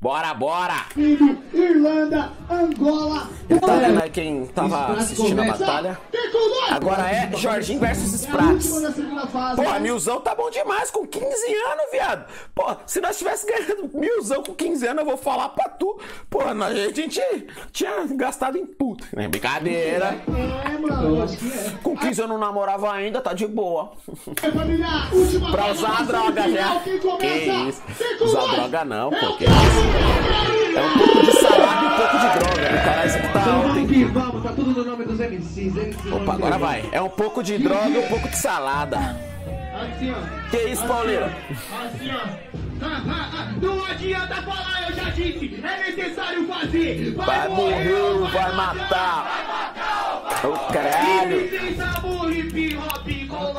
Bora, bora! Irlanda, Angola. Tá vendo aí quem tava assistindo a batalha? Agora é Jorginho versus Sprats. Porra, Milzão tá bom demais com 15 anos, viado. Porra, se nós tivesse ganhando Milzão com 15 anos, eu vou falar pra tu. Porra, a gente tinha gastado em puta, né? Brincadeira. É, mano, acho que é. Com 15 anos não namorava ainda, tá de boa. É, família, Pra usar droga já. começa? Que isso? Usar droga não, pô. É o um pouco de salada e um pouco de droga. né? Caralho, isso tá alto, vamos hein? que vamos, tá tudo no nome dos MCs. MCs Opa, agora vai. É um pouco de droga e um pouco de salada. Assim, ó. Que isso? Assim, ó. Ah, ah, ah, Não adianta falar, eu já disse. É necessário fazer. Vai morrer vai matar? Ô caralho! Licença, burro, hip hop,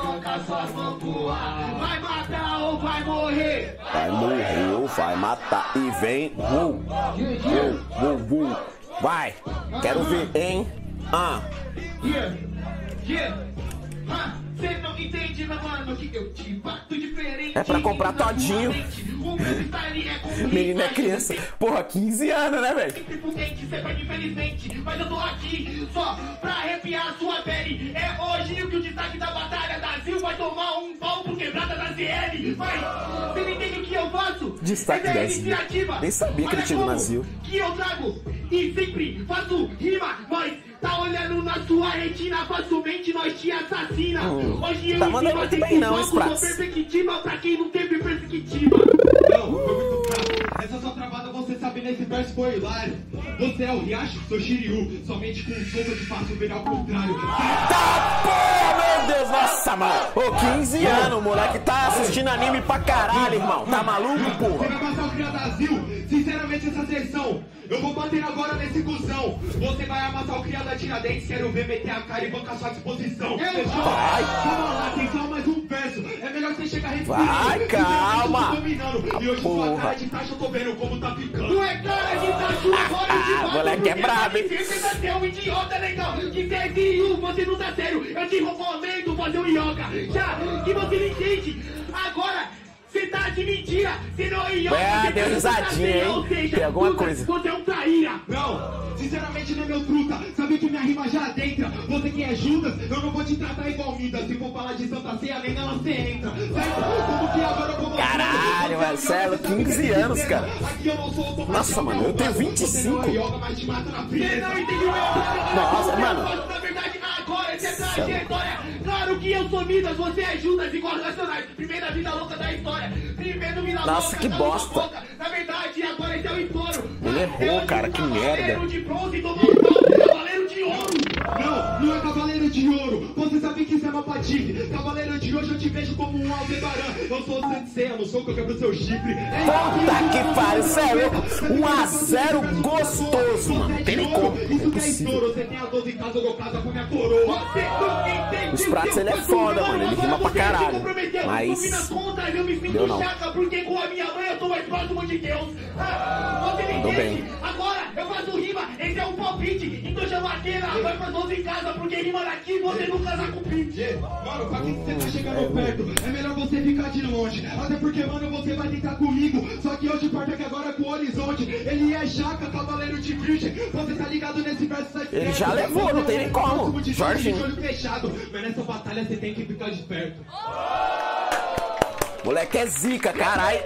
coloca suas mãos pro ar. Vai matar ou vai morrer? Vai morrer ou vai matar? E vem. Uh, uh, uh, uh. Vai! Quero ver, hein? Ah, Yeah, yeah. Ah, Cê não entende, meu mano, que eu te bato diferente. É pra comprar todinho. É menina é criança. Porra, 15 anos, né, velho? Simplesmente cê perde infelizmente, mas eu tô aqui só pra arrepiar a sua pele. É hoje que o destaque da batalha da Zil vai tomar um pau por quebrada da ZL. Vai, você não entende o que eu faço? Destaque Essa é da iniciativa. Nem sabia que ele tinha como Zil. Que eu trago e sempre faço rima, mas tá olhando na sua retina, facilmente nós te assassina. Hum, Hoje eu tá e mandando muito bem não, Sprats. sou perspectiva pra quem não teve perspectiva. Não, foi muito fraco. Essa sua travada você sabe nesse verso foi hilário. Você é o Riacho, sou Shiryu. Somente com um soco de faço ver ao contrário. Tá, porra, meu Deus, nossa, mano. Ô, 15 anos, moleque tá assistindo anime pra caralho, irmão. Tá maluco, Você porra? vai passar o cria da Zil? Sinceramente, essa sessão. Eu vou bater agora nesse cuzão. Você vai amassar o cria da Tiradentes. Quero ver meter a cara e bancar sua disposição. Fechou? Vai. Calma lá, tem só mais um verso. É melhor você chegar respirando. Vai, calma. Eu tô dominando. E hoje sua cara de taxa eu tô vendo como tá ficando. Não é cara moleque é brabo, hein? Você tá até um idiota legal. Que TSU, você não tá sério. Eu te recomendo fazer um yoga. Já que você não entende. Agora. Você tá de mentira, você não é deu risadinha, hein? seja, Tem alguma puta, coisa. Você é um traíra. Não, sinceramente não é meu truta. Sabe que minha rima já adentra. Você que é Judas, eu não vou te tratar igual Midas. Se for falar de Santa Ceia, nem nela você entra. Certo? Como que agora eu vou? Caralho, Marcelo, 15 anos, cara. Eu Tomás Nossa, mano, eu tenho 25. Você não é yoga, mas te mata na Você frieza. não entendeu meu Nossa, mano. É trajetória. Claro que eu sou Midas, você é Judas, igual Racionais. Primeira vida louca da história. Primeiro vida Nossa, louca que bosta. Na verdade, agora esse é o estouro. Ele errou, cara, que merda. De bronze tomou de ouro. Você sabe que isso é uma patife. Cavaleiro de hoje eu te vejo como um Aldebaran. Eu sou o Sensei, eu não sou que eu quebro seu chifre. É Puta que pariu, cê é louco. 1 a 0 gostoso, mano. Tem nem como. É Isso que é impossível. estouro. Você tem a 12 em casa, eu dou casa com minha coroa. Você nunca entende Os pratos, ele é foda, mano. ele rima pra caralho. Mas deu não. chaca, porque com a minha mãe eu tô mais palpite. Então chama aquela, vai pras 11 em casa, porque rima daqui você não casa com pinte. Mano, pra que você tá chegando perto? É melhor você ficar de longe. Até porque, mano, você vai tentar comigo. Só que hoje parte aqui agora com o horizonte. Ele é jaca, cavaleiro de virgem. Você tá ligado nesse verso sai Ele já levou, não tem nem como. De de olho fechado. Mas nessa batalha você tem que ficar esperto. Moleque é zica, carai.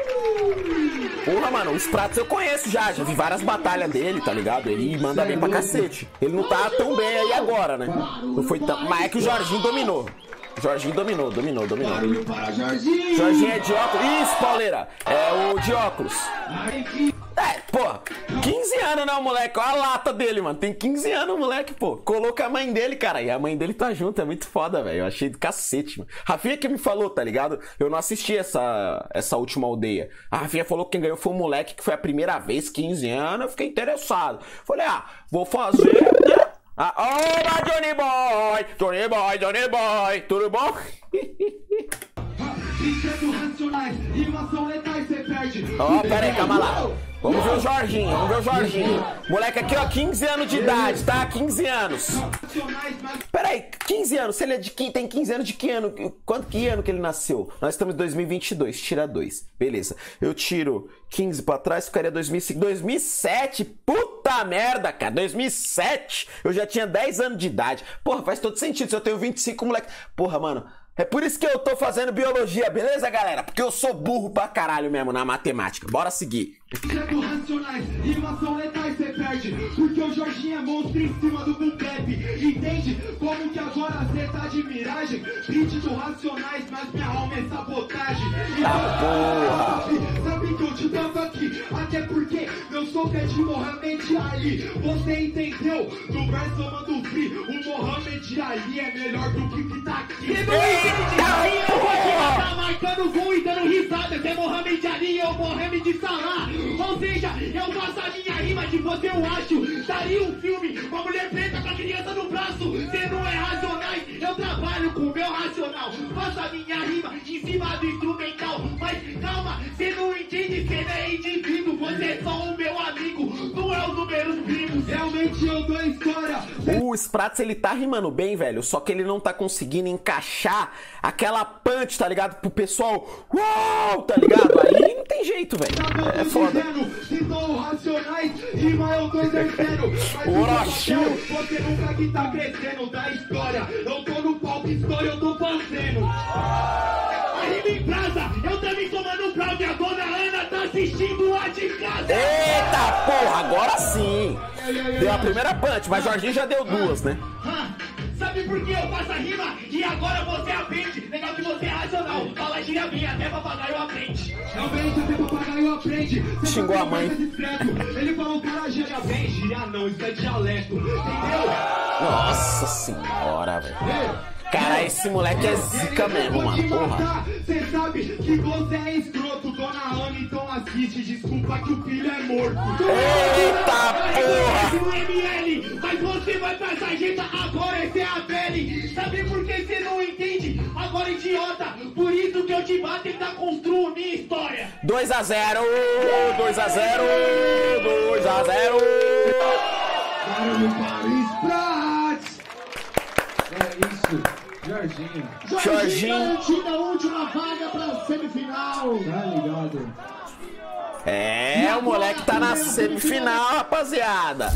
Porra, mano, os pratos eu conheço já. Já vi várias batalhas dele, tá ligado? Ele manda bem pra cacete. Ele não tá tão bem aí agora, né? Não foi tão. Mas é que o Jorginho dominou. O Jorginho dominou, dominou, dominou. Barulho para Jorginho. Jorginho é de óculos. Isso, pauleira. É o de óculos. É, pô, 15 anos, né, o moleque? Olha a lata dele, mano. Tem 15 anos, o moleque, pô. Coloca a mãe dele, cara. E a mãe dele tá junto, é muito foda, velho. Eu achei do cacete, mano. Rafinha que me falou, tá ligado? Eu não assisti essa, essa última aldeia. A Rafinha falou que quem ganhou foi um moleque que foi a primeira vez, 15 anos. Eu fiquei interessado. Falei, ah, vou fazer, né? Ah, olá, Johnny Boy! Johnny Boy, Johnny Boy! Tudo bom? Ó, pera aí, calma lá. Vamos ver o Jorginho, vamos ver o Jorginho. Moleque aqui, ó, 15 anos de idade, tá? 15 anos. Peraí, 15 anos, se ele é de tem 15 anos de que ano? Quanto que ano que ele nasceu? Nós estamos em 2022, tira 2. Beleza. Eu tiro 15 pra trás, ficaria 2005. 2007, puta merda, cara. 2007, eu já tinha 10 anos de idade. Porra, faz todo sentido. Se eu tenho 25, moleque. Porra, mano. É por isso que eu tô fazendo biologia, beleza, galera? Porque eu sou burro pra caralho mesmo na matemática. Bora seguir. Sendo racionais, rimas são letais, cê perde. Porque o Jorginho é monstro em cima do Bupep. Entende? Como que agora cê tá de miragem? Beat do Racionais, mas minha alma é sabotagem. Ah, porra. Sabe, sabe que eu te tanto aqui? Até porque soco é de Mohamed Ali. Você entendeu? Verso eu mando free. O Mohamed Ali é melhor do que que tá aqui. Você não entende? Aí eu vou te matar marcando gol e dando risada. Você é Mohamed Ali, eu Mohamed Salah. Ou seja, eu faço a minha rima de você, eu acho. Daria um filme, uma mulher preta com a criança no braço. Você não é racionais, eu trabalho com o meu racional. Faço a minha rima em cima do instrumental. Mas calma, você não entende, O Sprats, ele tá rimando bem, velho, só que ele não tá conseguindo encaixar aquela punch, tá ligado? Pro pessoal, uau, tá ligado? Aí não tem jeito, velho. É foda. Racionais, rima exercendo. Mas Orochi. você nunca que tá crescendo da história. Eu tô no palco, história eu tô fazendo. A rima em brasa, eu também tomando. A dona Ana tá assistindo lá de casa. Deu a primeira punch, mas Jorginho já deu duas, né? Sabe por que eu faço a rima e agora você aprende? Legal que você é racional. Fala gíria minha, até papagaio aprende. Realmente até papagaio aprende. Você Xingou a mãe. Ele falou, cara, gíria bem. Gíria não, isso é dialeto. Entendeu? Nossa senhora, velho. Cara, esse moleque é zica mesmo, mano. Porra. Você sabe que você é escroto, dona Ana, então assiste. Desculpa que o filho é morto. Eita porra. ML, mas você vai pra sarjeta, agora é a pele. Sabe por que você não entende? Agora, idiota, por isso que eu te bato e tentar construir minha história. 2 a 0 2 a 0 2 a 0 Barulho para Sprats. É Jorginho. Jorginho. Garantida a última vaga pra semifinal. Tá ligado? É, o moleque tá na semifinal, rapaziada.